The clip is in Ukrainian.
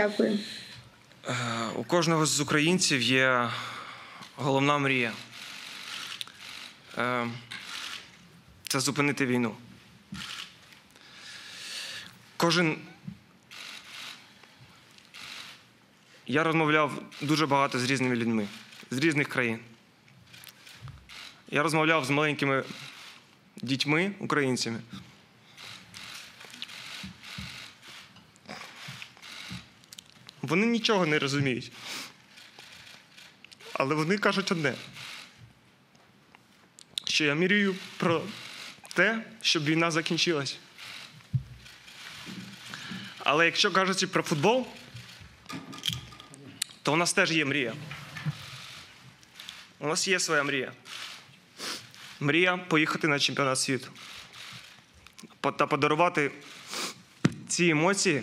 Дякую. Е, У кожного з українців є головна мрія. Е, Це зупинити війну. Кожен. Я розмовляв дуже багато з різними людьми з різних країн. Я розмовляв з маленькими дітьми, українцями. Вони нічого не розуміють. Але вони кажуть одне, що я мрію про те, щоб війна закінчилась. Але якщо кажучи про футбол, то у нас теж є мрія. У нас є своя мрія. Мрія поїхати на чемпіонат світу. Та подарувати ці емоції